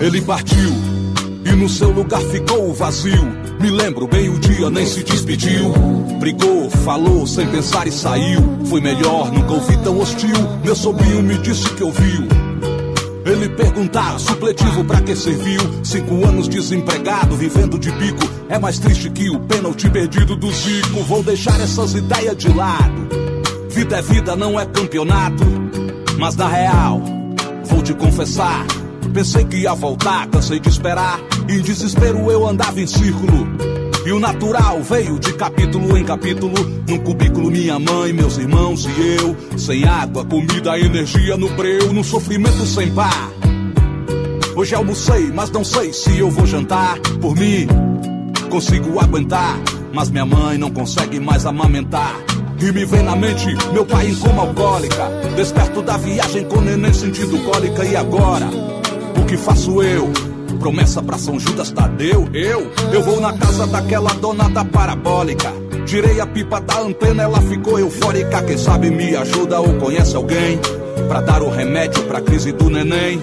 Ele partiu e no seu lugar ficou o vazio. Me lembro bem o dia, nem se despediu. Brigou, falou sem pensar e saiu. Foi melhor, nunca ouvi tão hostil. Meu sobrinho me disse que ouviu. Ele perguntar, supletivo pra que serviu? Cinco anos desempregado, vivendo de bico. É mais triste que o pênalti perdido do Zico. Vou deixar essas ideias de lado. Vida é vida, não é campeonato. Mas na real, vou te confessar. Pensei que ia voltar, cansei de esperar. Em desespero eu andava em círculo. E o natural veio de capítulo em capítulo. Num cubículo, minha mãe, meus irmãos e eu. Sem água, comida, energia no breu. Num sofrimento sem par. Hoje almocei, mas não sei se eu vou jantar. Por mim, consigo aguentar. Mas minha mãe não consegue mais amamentar. E me vem na mente meu pai em coma alcoólica. Desperto da viagem com neném sentindo cólica. E agora? O que faço eu? Promessa pra São Judas Tadeu? Eu? Eu vou na casa daquela dona da parabólica. Tirei a pipa da antena, ela ficou eufórica. Quem sabe me ajuda ou conhece alguém pra dar o remédio pra crise do neném.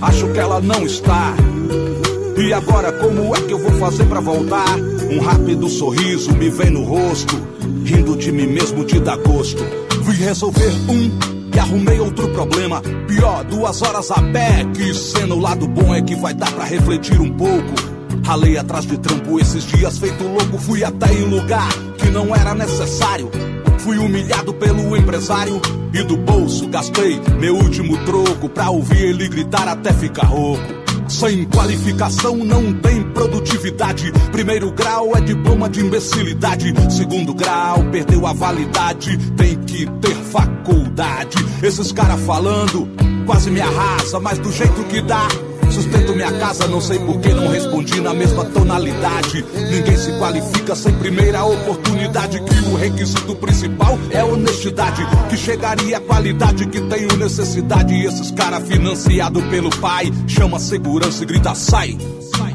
Acho que ela não está. E agora, como é que eu vou fazer pra voltar? Um rápido sorriso me vem no rosto. Rindo de mim mesmo te dá gosto. Vim resolver um arrumei outro problema. Pior, duas horas a pé. Que sendo o lado bom é que vai dar pra refletir um pouco. Ralei atrás de trampo esses dias, feito louco. Fui até em lugar que não era necessário. Fui humilhado pelo empresário e do bolso gastei meu último troco pra ouvir ele gritar até ficar rouco. Sem qualificação não tem produtividade. Primeiro grau é diploma de imbecilidade. Segundo grau perdeu a validade. Tem que ter faculdade. Esses caras falando quase me arrasa, mas do jeito que dá. Sustento minha casa, não sei por que não respondi na mesma tonalidade. Ninguém se qualifica sem primeira oportunidade. Que o requisito principal é honestidade. Que chegaria a qualidade que tenho necessidade. E esses caras financiado pelo pai chama segurança e grita sai.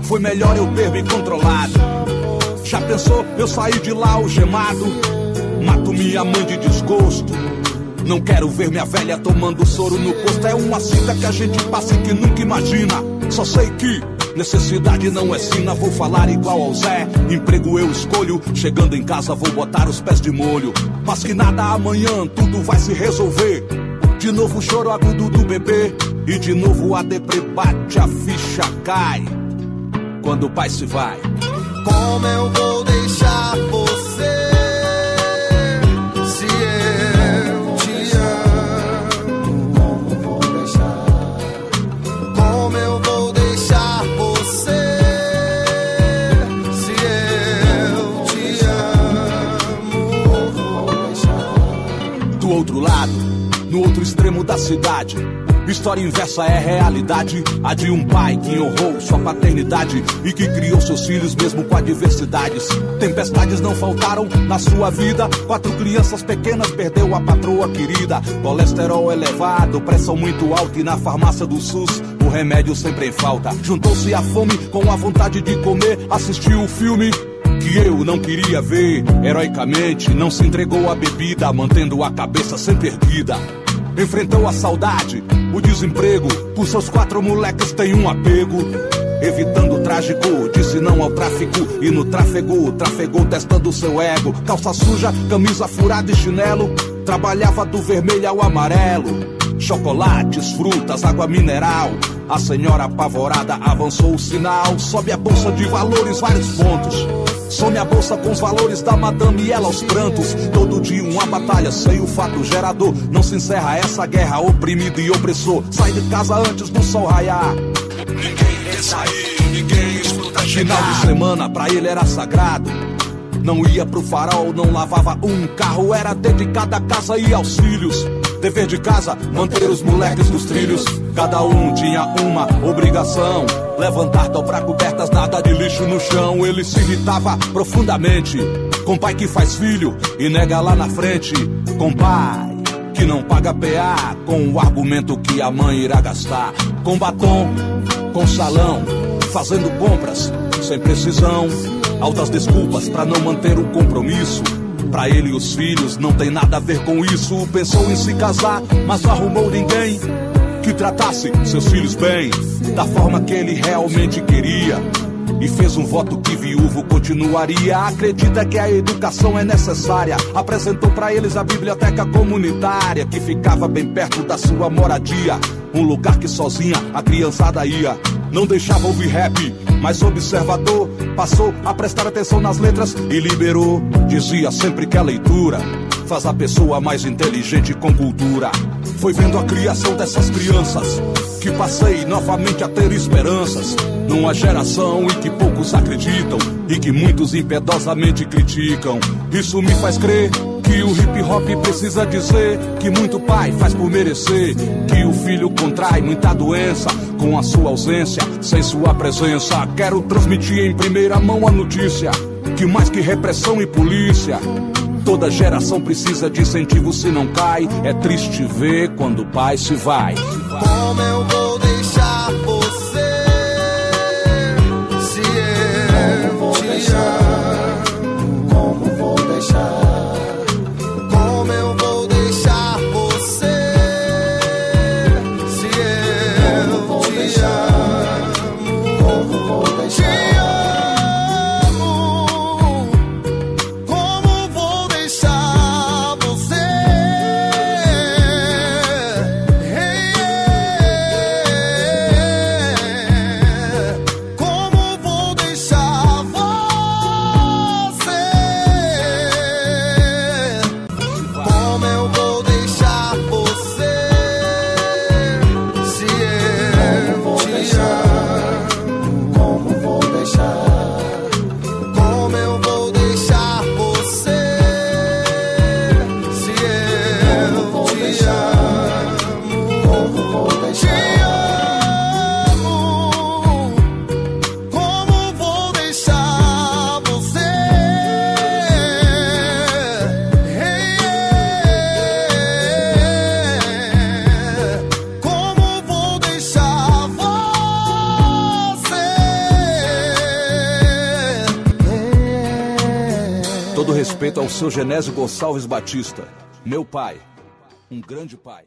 Foi melhor eu ter me controlado. Já pensou eu sair de lá algemado? Mato minha mãe de desgosto. Não quero ver minha velha tomando soro no posto. É uma cita que a gente passa e que nunca imagina. Só sei que necessidade não é sina. Vou falar igual ao Zé. Emprego eu escolho. Chegando em casa vou botar os pés de molho. Mas que nada amanhã, tudo vai se resolver. De novo o choro agudo do bebê. E de novo a depre bate, a ficha cai. Quando o pai se vai. Como eu vou deixar você? Cidade. História inversa é realidade. A de um pai que honrou sua paternidade e que criou seus filhos mesmo com adversidades. Tempestades não faltaram na sua vida. Quatro crianças pequenas perdeu a patroa querida. Colesterol elevado, pressão muito alta e na farmácia do SUS o remédio sempre em falta. Juntou-se a fome com a vontade de comer. Assistiu o filme que eu não queria ver. Heroicamente não se entregou à bebida, mantendo a cabeça sempre erguida. Enfrentou a saudade, o desemprego. Por seus quatro moleques tem um apego. Evitando o trágico, disse não ao tráfico. E no tráfego, trafegou testando seu ego. Calça suja, camisa furada e chinelo. Trabalhava do vermelho ao amarelo. Chocolates, frutas, água mineral. A senhora apavorada avançou o sinal. Sobe a bolsa de valores, vários pontos. Some a bolsa com os valores da madame e ela aos prantos. Todo dia uma batalha sem o fato gerador. Não se encerra essa guerra, oprimido e opressor. Sai de casa antes do sol raiar. Ninguém quer sair, ninguém escuta Final de semana pra ele era sagrado. Não ia pro farol, não lavava um carro, era dedicado à casa e aos filhos. Dever de casa, manter os moleques dos trilhos. Cada um tinha uma obrigação: levantar, dobrar cobertas, nada de lixo no chão. Ele se irritava profundamente com pai que faz filho e nega lá na frente. Com pai que não paga PA, com o argumento que a mãe irá gastar. Com batom, com salão, fazendo compras sem precisão. Altas desculpas pra não manter o compromisso. Pra ele os filhos não tem nada a ver com isso. Pensou em se casar, mas não arrumou ninguém. que tratasse seus filhos bem, da forma que ele realmente queria. E fez um voto que viúvo continuaria. Acredita que a educação é necessária. Apresentou para eles a biblioteca comunitária, que ficava bem perto da sua moradia. Um lugar que sozinha a criançada ia. Não deixava ouvir rap, mas observador. Passou a prestar atenção nas letras e liberou. Dizia sempre que a leitura faz a pessoa mais inteligente com cultura. Foi vendo a criação dessas crianças que passei novamente a ter esperanças. Numa geração em que poucos acreditam e que muitos impiedosamente criticam. Isso me faz crer que o hip hop precisa dizer que muito pai faz por merecer. Que o filho contrai muita doença com a sua ausência, sem sua presença. Quero transmitir em primeira mão a notícia que mais que repressão e polícia. Toda geração precisa de incentivo se não cai. É triste ver quando o pai se vai. Como eu respeito ao seu Genésio Gonçalves Batista, meu pai, um grande pai.